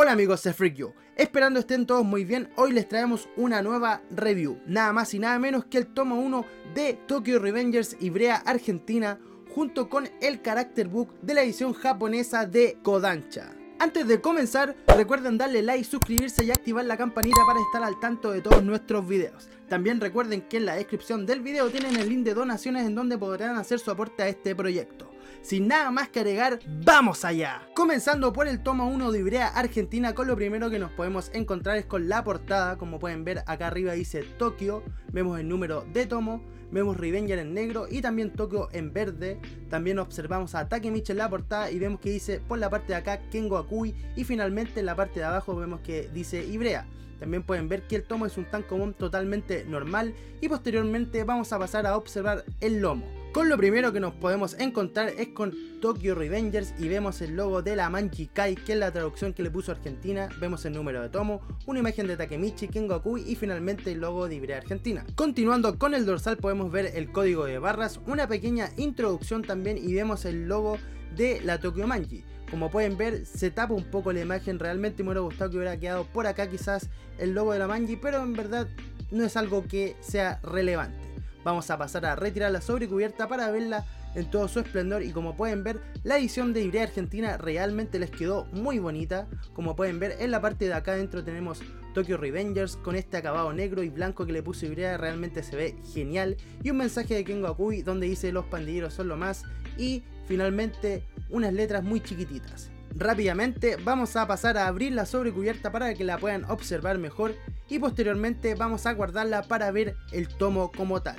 Hola amigos de Freak You, esperando estén todos muy bien, hoy les traemos una nueva review, nada más y nada menos que el tomo 1 de Tokyo Revengers Ibrea Argentina, junto con el character book de la edición japonesa de Kodansha. Antes de comenzar, recuerden darle like, suscribirse y activar la campanita para estar al tanto de todos nuestros videos. También recuerden que en la descripción del video tienen el link de donaciones en donde podrán hacer su aporte a este proyecto. Sin nada más que agregar, ¡vamos allá! Comenzando por el tomo 1 de Ibrea Argentina, con lo primero que nos podemos encontrar es con la portada, como pueden ver acá arriba dice Tokio, vemos el número de tomo, vemos Revenger en negro y también Tokio en verde, también observamos a Takemichi en la portada y vemos que dice por la parte de acá Kengo Akui y finalmente en la parte de abajo vemos que dice Ibrea. También pueden ver que el tomo es un tan común totalmente normal y posteriormente vamos a pasar a observar el lomo. Con lo primero que nos podemos encontrar es con Tokyo Revengers y vemos el logo de la Manjikai, que es la traducción que le puso Argentina, vemos el número de tomo, una imagen de Takemichi, Kengoku y finalmente el logo de Ibrea Argentina. Continuando con el dorsal podemos ver el código de barras, una pequeña introducción también y vemos el logo de la Tokyo Manji. Como pueden ver, se tapa un poco la imagen. Realmente me hubiera gustado que hubiera quedado por acá quizás el logo de la Manji, pero en verdad no es algo que sea relevante. Vamos a pasar a retirar la sobrecubierta para verla en todo su esplendor. Y como pueden ver la edición de Ibrea Argentina realmente les quedó muy bonita. Como pueden ver en la parte de acá adentro tenemos Tokyo Revengers con este acabado negro y blanco que le puso Ibrea realmente se ve genial. Y un mensaje de Kengo Akui donde dice los pandilleros son lo más y finalmente unas letras muy chiquititas rápidamente vamos a pasar a abrir la sobrecubierta para que la puedan observar mejor y posteriormente vamos a guardarla para ver el tomo como tal.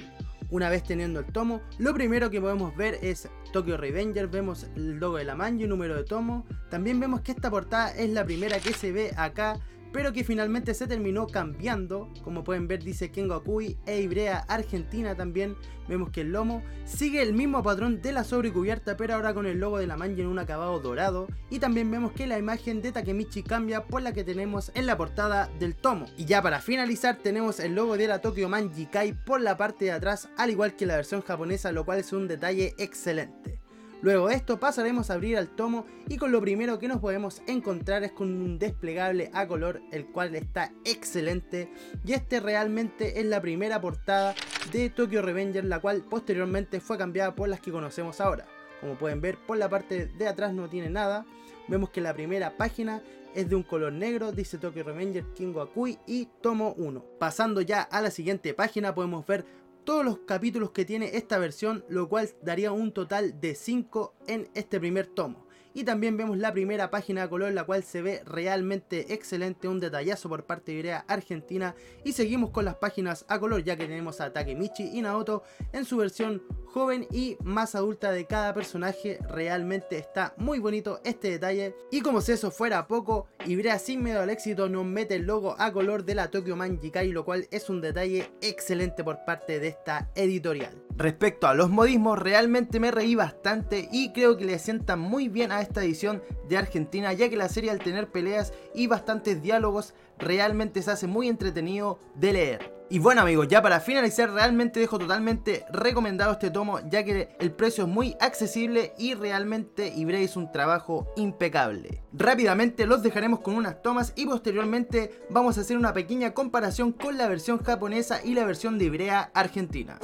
Una vez teniendo el tomo, lo primero que podemos ver es Tokyo Revenger, vemos el logo de la manga y número de tomo. También vemos que esta portada es la primera que se ve acá pero que finalmente se terminó cambiando. Como pueden ver dice Kengo Akui e Ibrea Argentina también. Vemos que el lomo sigue el mismo patrón de la sobrecubierta pero ahora con el logo de la manga en un acabado dorado. Y también vemos que la imagen de Takemichi cambia por la que tenemos en la portada del tomo. Y ya para finalizar tenemos el logo de la Tokyo Manjikai por la parte de atrás al igual que la versión japonesa lo cual es un detalle excelente. Luego de esto pasaremos a abrir al tomo y con lo primero que nos podemos encontrar es con un desplegable a color el cual está excelente y este realmente es la primera portada de Tokyo Revenger la cual posteriormente fue cambiada por las que conocemos ahora. Como pueden ver por la parte de atrás no tiene nada, vemos que la primera página es de un color negro, dice Tokyo Revenger Kingo Akui y tomo 1. Pasando ya a la siguiente página podemos ver todos los capítulos que tiene esta versión, lo cual daría un total de 5 en este primer tomo. Y también vemos la primera página de color, la cual se ve realmente excelente, un detallazo por parte de Ibrea Argentina. Y seguimos con las páginas a color, ya que tenemos a Takemichi y Naoto en su versión joven y más adulta de cada personaje. Realmente está muy bonito este detalle. Y como si eso fuera poco, Ibrea sin miedo al éxito nos mete el logo a color de la Tokyo Manjikai, lo cual es un detalle excelente por parte de esta editorial. Respecto a los modismos, realmente me reí bastante y creo que le sientan muy bien a esta edición de Argentina, ya que la serie al tener peleas y bastantes diálogos, realmente se hace muy entretenido de leer. Y bueno amigos, ya para finalizar realmente dejo totalmente recomendado este tomo ya que el precio es muy accesible y realmente Ibrea es un trabajo impecable. Rápidamente los dejaremos con unas tomas y posteriormente vamos a hacer una pequeña comparación con la versión japonesa y la versión de Ibrea argentina.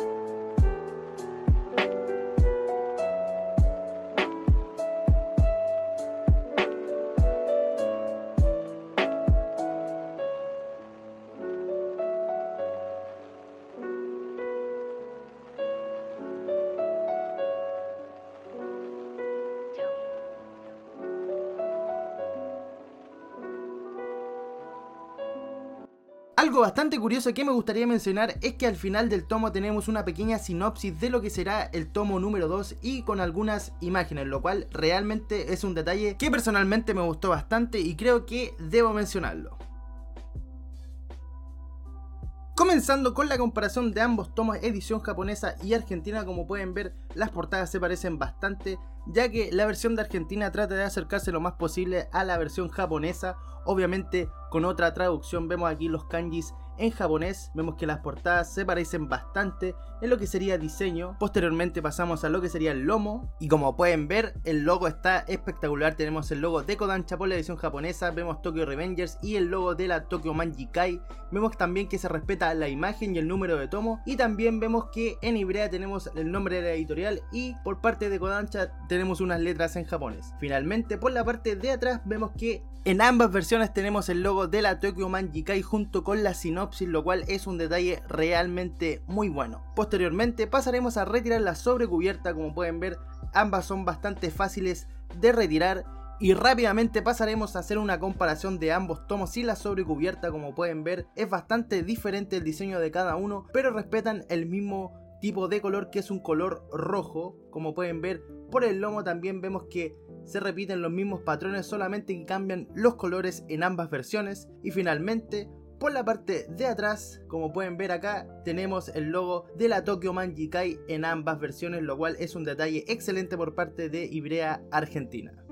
Algo bastante curioso que me gustaría mencionar es que al final del tomo tenemos una pequeña sinopsis de lo que será el tomo número 2 y con algunas imágenes, lo cual realmente es un detalle que personalmente me gustó bastante y creo que debo mencionarlo. Comenzando con la comparación de ambos tomos, edición japonesa y argentina, como pueden ver, las portadas se parecen bastante, ya que la versión de Argentina trata de acercarse lo más posible a la versión japonesa, obviamente con otra traducción, vemos aquí los kanjis en japonés. Vemos que las portadas se parecen bastante en lo que sería diseño. Posteriormente pasamos a lo que sería el lomo. Y como pueden ver, el logo está espectacular. Tenemos el logo de Kodansha por la edición japonesa. Vemos Tokyo Revengers y el logo de la Tokyo Manjikai. Vemos también que se respeta la imagen y el número de tomo. Y también vemos que en Ibrea tenemos el nombre de la editorial. Y por parte de Kodansha tenemos unas letras en japonés. Finalmente, por la parte de atrás vemos que en ambas versiones tenemos el logo de la Tokyo Manjikai junto con la sinopsis, lo cual es un detalle realmente muy bueno. Posteriormente pasaremos a retirar la sobrecubierta, como pueden ver ambas son bastante fáciles de retirar. Y rápidamente pasaremos a hacer una comparación de ambos tomos y la sobrecubierta. Como pueden ver es bastante diferente el diseño de cada uno pero respetan el mismo tipo de color que es un color rojo. Como pueden ver por el lomo también vemos que se repiten los mismos patrones solamente que cambian los colores en ambas versiones. Y finalmente por la parte de atrás, como pueden ver acá, tenemos el logo de la Tokyo Manjikai en ambas versiones, lo cual es un detalle excelente por parte de Ibrea Argentina.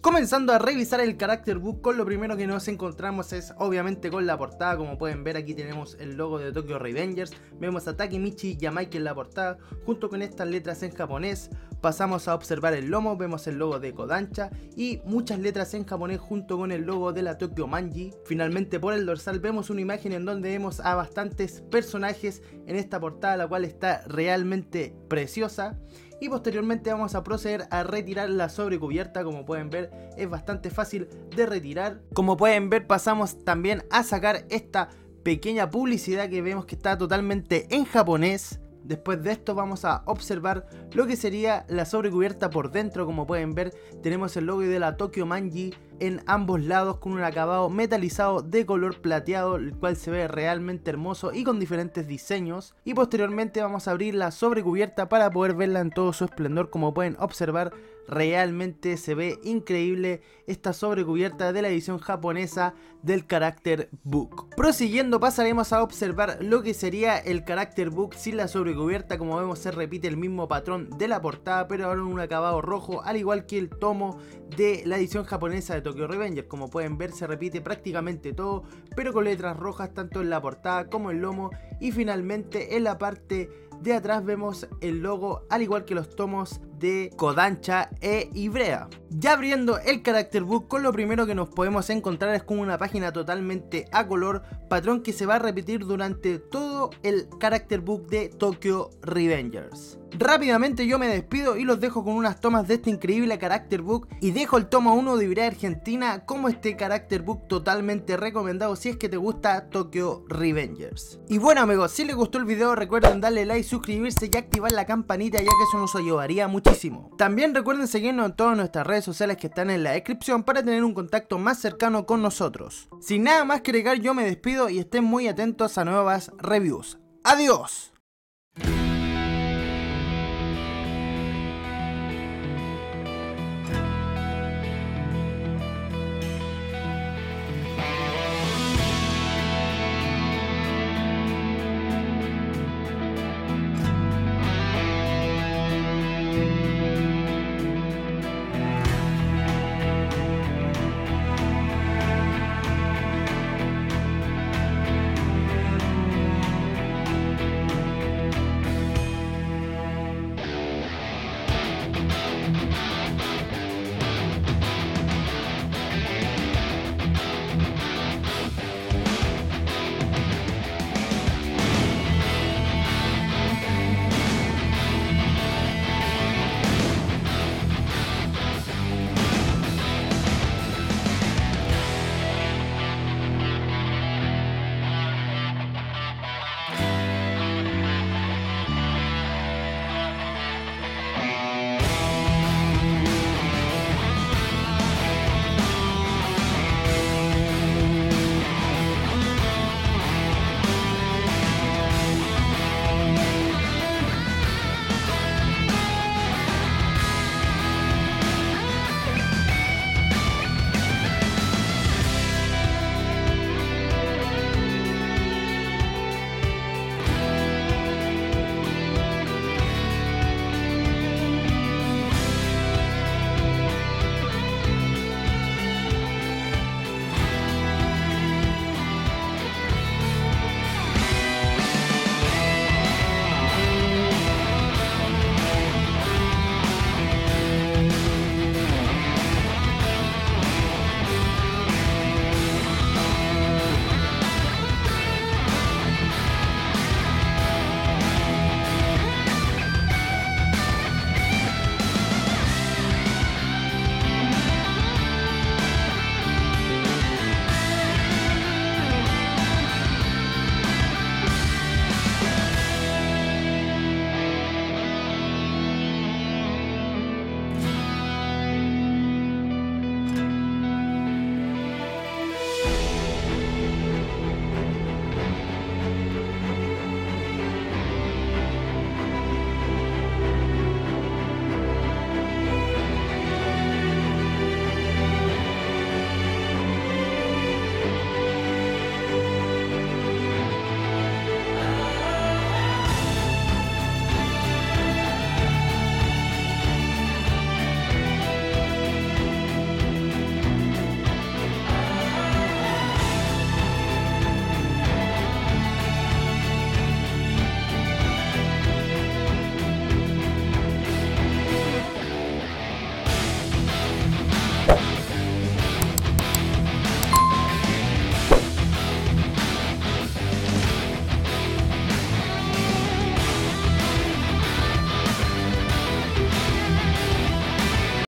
Comenzando a revisar el character book, con lo primero que nos encontramos es obviamente con la portada, como pueden ver aquí tenemos el logo de Tokyo Revengers, vemos a Takemichi Yamaiki en la portada, junto con estas letras en japonés, pasamos a observar el lomo, vemos el logo de Kodansha y muchas letras en japonés junto con el logo de la Tokyo Manji. Finalmente por el dorsal vemos una imagen en donde vemos a bastantes personajes en esta portada, la cual está realmente preciosa y posteriormente vamos a proceder a retirar la sobrecubierta como pueden ver es bastante fácil de retirar. Como pueden ver pasamos también a sacar esta pequeña publicidad que vemos que está totalmente en japonés Después de esto vamos a observar lo que sería la sobrecubierta por dentro. Como pueden ver tenemos el logo de la Tokyo Manji en ambos lados con un acabado metalizado de color plateado, el cual se ve realmente hermoso y con diferentes diseños. Y posteriormente vamos a abrir la sobrecubierta para poder verla en todo su esplendor. Como pueden observar realmente se ve increíble esta sobrecubierta de la edición japonesa del Character Book. Prosiguiendo pasaremos a observar lo que sería el Character Book sin la sobrecubierta, como vemos se repite el mismo patrón de la portada pero ahora en un acabado rojo al igual que el tomo de la edición japonesa de Tokyo Revenger, como pueden ver se repite prácticamente todo pero con letras rojas tanto en la portada como en el lomo. Y finalmente en la parte de atrás vemos el logo al igual que los tomos de Kodansha e Ibrea. Ya abriendo el Character Book, con lo primero que nos podemos encontrar es con una página totalmente a color, patrón que se va a repetir durante todo el Character Book de Tokyo Revengers. Rápidamente yo me despido y los dejo con unas tomas de este increíble Character Book y dejo el tomo 1 de Ibrea Argentina como este Character Book totalmente recomendado si es que te gusta Tokyo Revengers. Y bueno amigos, si les gustó el video recuerden darle like, suscribirse y activar la campanita ya que eso nos ayudaría También recuerden seguirnos en todas nuestras redes sociales que están en la descripción para tener un contacto más cercano con nosotros. Sin nada más que agregar yo me despido y estén muy atentos a nuevas reviews. ¡Adiós!